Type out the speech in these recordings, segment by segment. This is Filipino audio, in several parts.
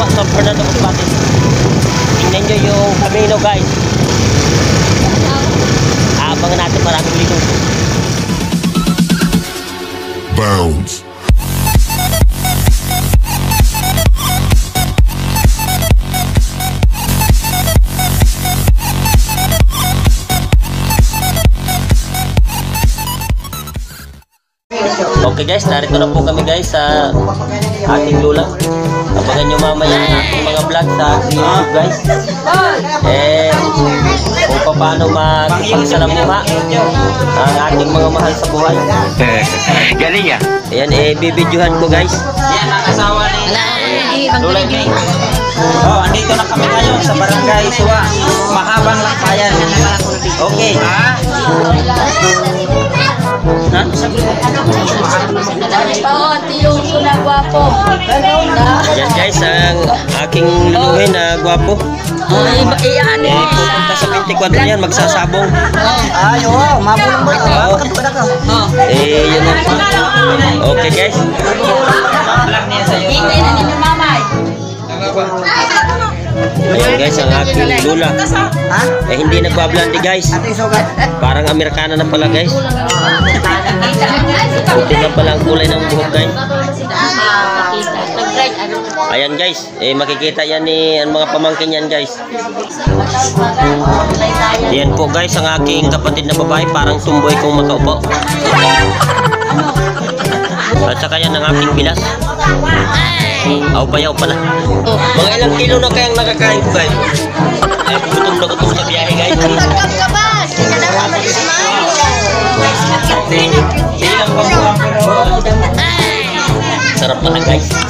Diwa, San Fernando Cotabato. Tingnan nyo yung Camino guys. Abangan natin maraming linog. Bounds. Okay guys, narito na po kami guys sa ating lula. Abangan nyo mamaya ang ating mga vlog sa ating YouTube guys. Eh, kung paano magpagsalamuha ang ating mga mahal sa buhay. Galing ya. Ayan, eh, bibidyohan ko guys. Yan ang asawa ni Lulay May. Oh, andito na kami ngayon sa Barangay Suwa. Mahabang Lakbayan. Okay. Ha? Ha? Oo, tiyong ko na gwapo. Yan guys, ang aking luluhin na gwapo. ay, iyan Eh, pupunta sa 24 yan, magsasabong. Ay, oo. Mabulang mo. Oo. Eh, yun na. Okay guys. Ayan guys, ang aking lula. Ha? Eh, hindi nagbablandi guys. Parang Amerikana na pala guys. Puti na pala ang kulay ng buhok guys. Ayan guys, eh makikita yan ni ang mga pamangkin yan guys. Yan po guys, ang aking kapatid na babae, parang tumboy kung makaupo. At saka yan ang aking bilas. Aw payaw pala. Mga ilang kilo na kayang nakakain ko guys. Eh, gutom na gutom sa biyahe guys. Tanggap ka ba? Hindi ka naman mag-smile. Ilang pagkulang pero... Sarap pala guys.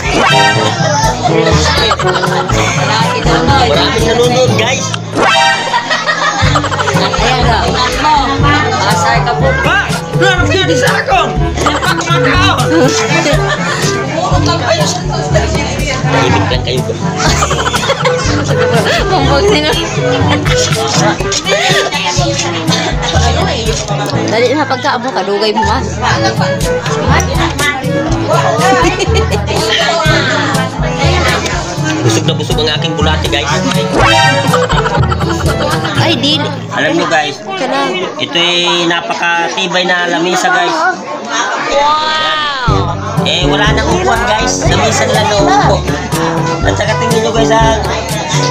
Maraming nanonood guys. Ayan na. Mo, pasay ka po. Ha? Ano ka di sa akon? Pagkumakaon. Tahimik lang kayo guys. Mumbog sino. Dali na pagkaamo ka, dugay mo man. Busog na busog ang aking bulati guys. Ay, dili. Alam nyo guys, ito'y napakatibay na lamisa guys. Wow! Eh, wala nang upuan guys. Lamisan lang na upo. At saka tingnan nyo guys ha.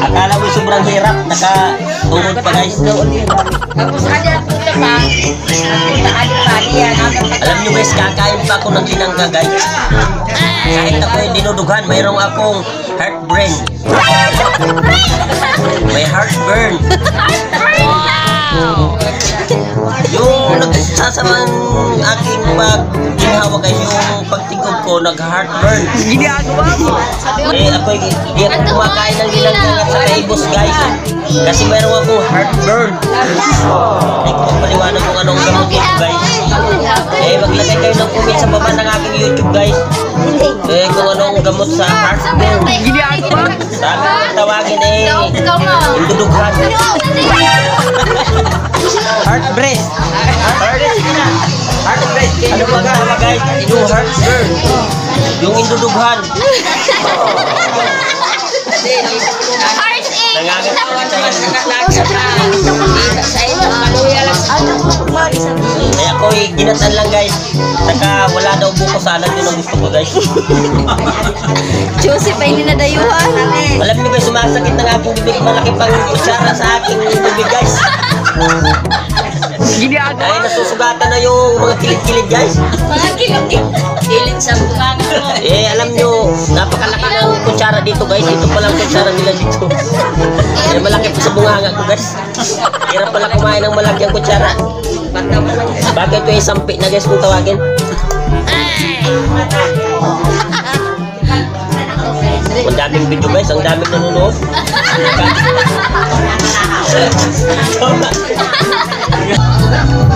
Akala mo sobrang hirap. Nakatungod pa guys. Tapos ito pa. Yan. Alam nyo guys, kakain pa ako ng tinangga guys. Kahit ako yung dinudughan, mayroong akong heartburn. May heartburn. Yung nagsasamang aking pag-ginhawa guys, yung pagtigog ko, nag-heartburn. Ginagawa mo. Eh, ako hindi ako kumakain ng ginanggang at saka ibos guys. Kasi meron akong heartburn. Hindi ko magpaliwanag kung anong gamot dito guys. Eh, maglagay kayo ng comment sa baba ng aking YouTube guys. Eh, kung anong gamot sa. Ginagawa mo. Sabi ko tawagin eh, indudughan. Heart breast. Heart Heart breast. Ano ba tawag guys? Yung heartburn. Yung indudughan. Nangangatawa Kaya ako eh, ginatan lang guys. Saka wala daw buko salad yun ang gusto ko guys. Juicy pa hindi nadayuhan. Alam niyo guys, sumasakit ng aking bibig. Malaki pang kutsara sa aking bibig guys. Ay, nasusugatan na yung mga kilid-kilid guys. Mga kilog Kilid sa bunganga mo. Eh, alam nyo, napakalaki ng kutsara dito guys. Ito palang kutsara nila dito. Eh, malaki pa sa bunganga ko guys. Hirap pala kumain ng malaki ang kutsara. Bagay ito yung sampi na guys kung tawagin. Ang daming video guys, ang daming nanonood. Maninita,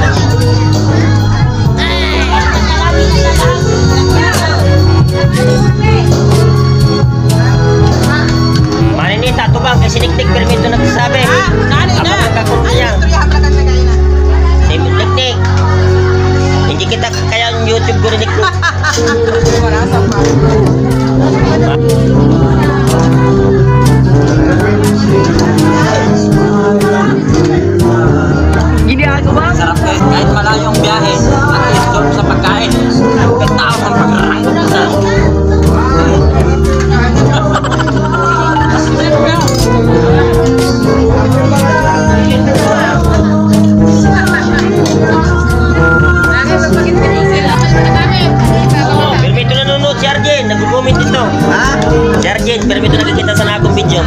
Jen, pero ito nakikita sa akong video.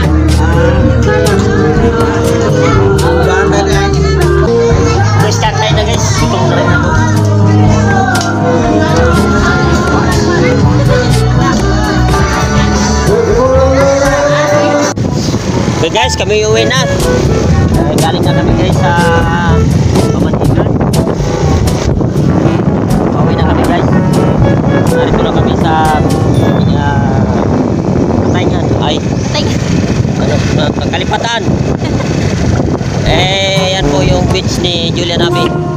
So, start tayo na guys. Na rin ako. Okay guys, kami uwi na. Galing na kami guys sa eh, yan po yung beach ni Julian Abi.